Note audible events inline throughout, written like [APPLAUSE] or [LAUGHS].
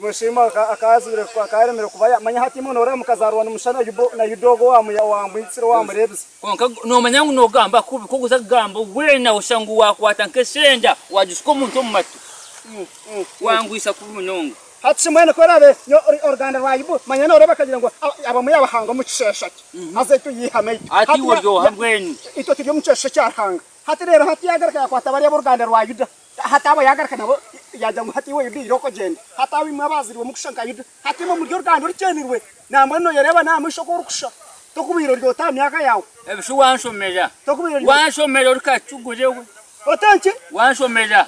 Mheshimiwa akazubira akaremera kuva manya hati muno ora mukazarwana mushana yubo na yudogo wa mu wa mwitsiro wa murebzi konka no manyangu no gamba kubi ko guza gamba wena ushangu wa kwatanke senda wajisiko muntu mu matu mm, mm, mm. wangwisa kubi munongo hati mwene ko rabe nyo organda mhm. wa yubo manya no raba kagira ngo abamu yabahanga mu kishesha aze tu yihame hati wo yo hamwenyu ito tibyo mu kishesha cyarhanga hati rero hati kwa tabari ya organda wa yuda hatavo yakarakanavo yadzamwe hatiwo yidiiroko jeni hatavo imavazirwe mukushanga yidu hatimo mudyorokando richenirwe namwe noyereva namwe shoko uri kusha tokuvira uri otaa miaka yawo evisi wansomeza tokuvirawansomeza uri kachugure otanchi wansomeza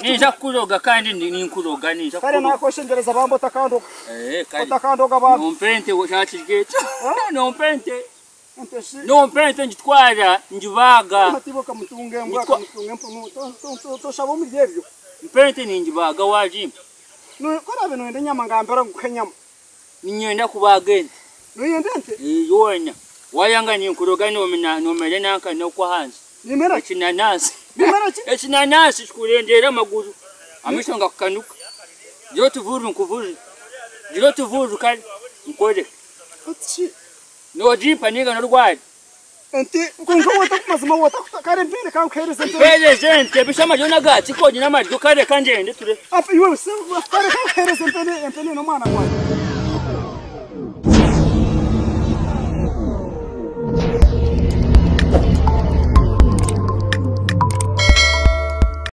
ninza kuroga kandi ninkuroga ninzaaakoshengereza vambo otakandoka eh, otakandoka vambo nompente shatirgeta [LAUGHS] nompente numpe tenjitwara njibaga mpente ninjibaga wajimninyenda kubagenda wayanga ninkuroga nomere nanka nokwa hansi ekinanasi ekinanasi [LAUGHS] kikurendera amaguru amaiso nga kukanuka jiro tuvuru nkuvuru jiro tuvuru kale nkoreka nojipa ninga norugwari nti kunjowota kumazima wota kare mbine kankherezente kerezente bishama jona gati konyi namadyo kare kanjende ture apa iwe usimva kare kankherezente empene nomwana wanje